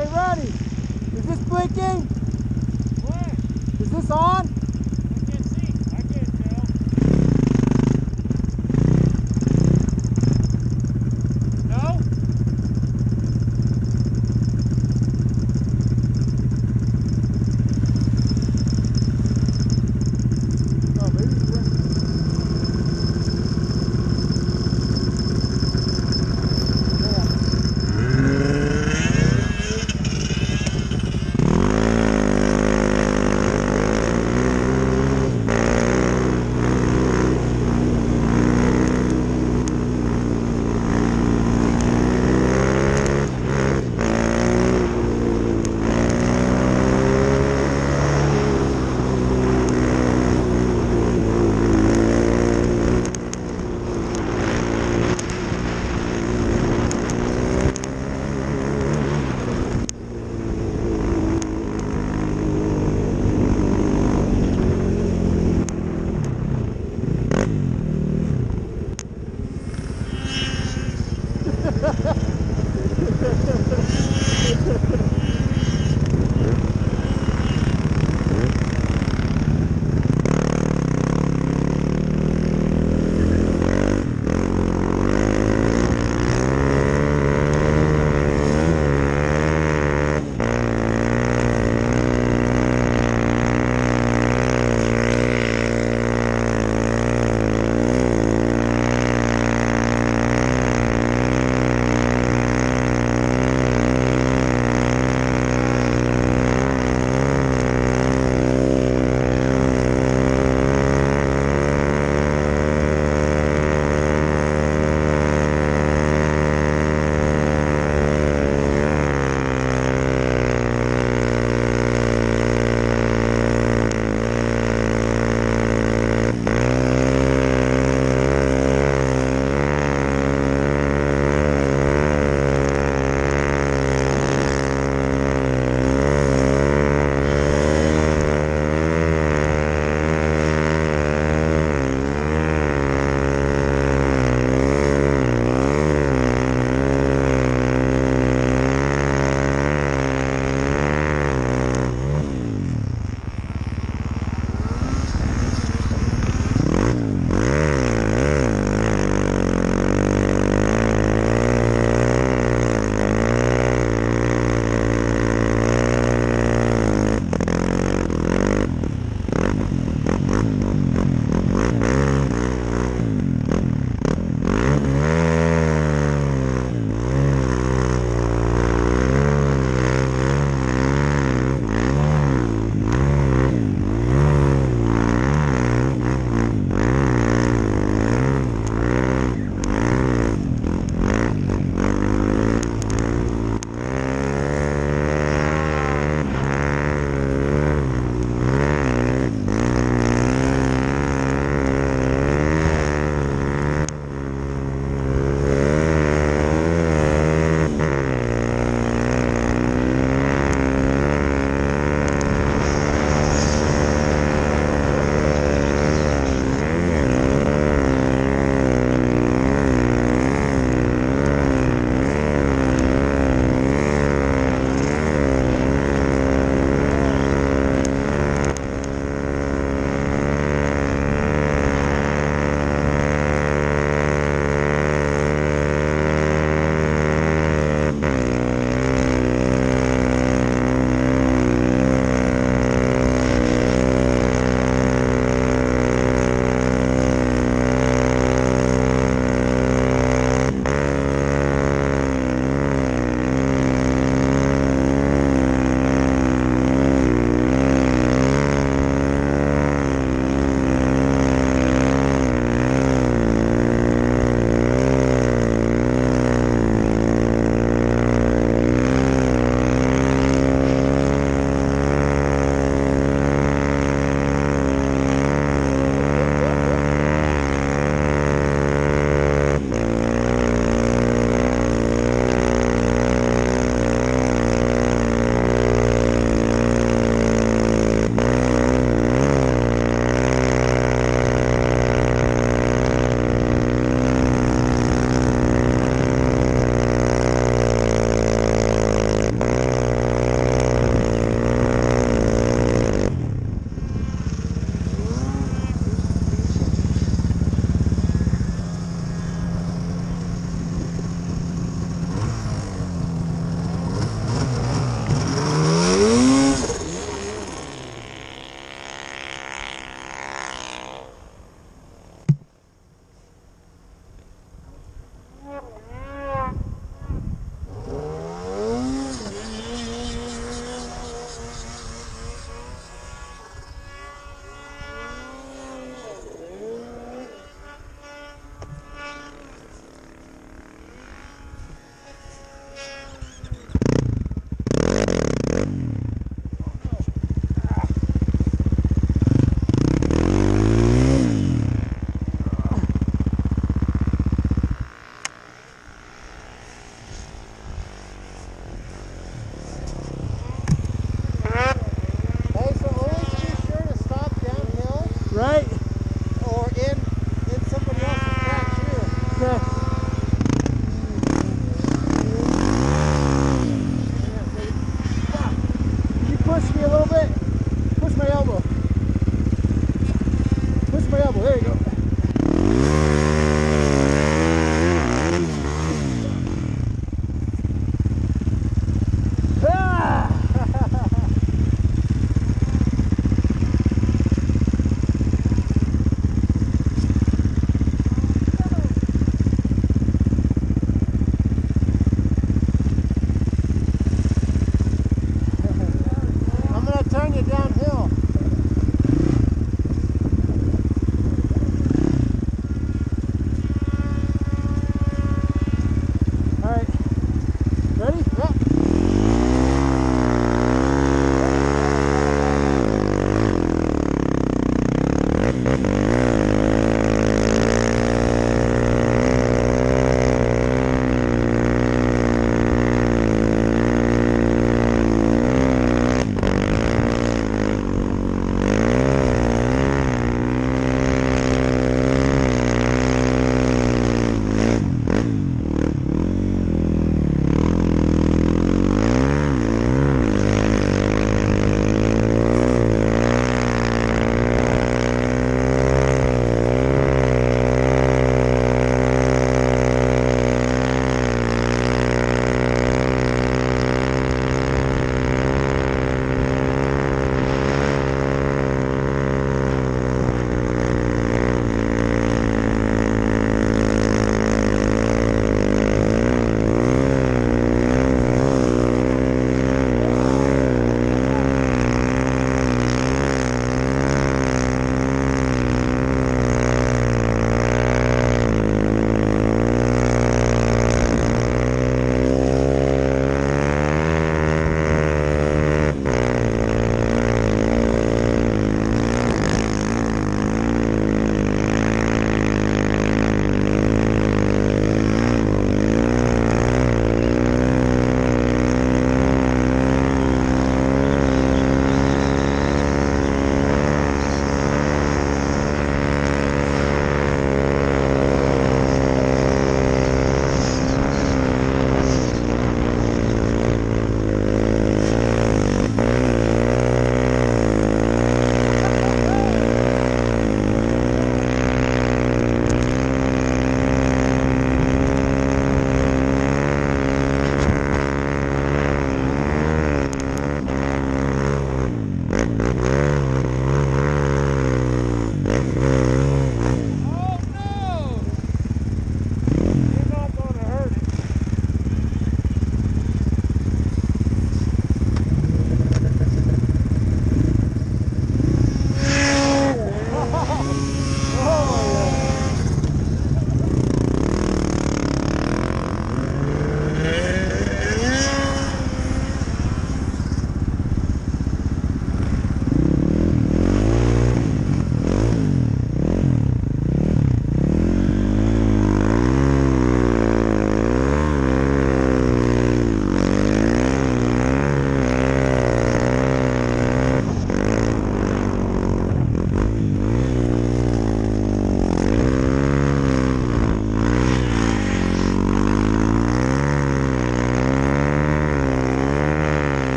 Hey, Ronnie, is this blinking? What? Is this on?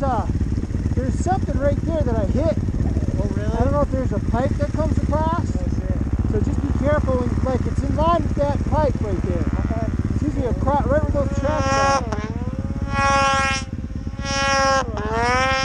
there's uh, there's something right there that I hit. Oh really? I don't know if there's a pipe that comes across. Oh, so just be careful when like it's in line with that pipe right there. Okay. It's usually crack right where those tracks are. Uh-huh.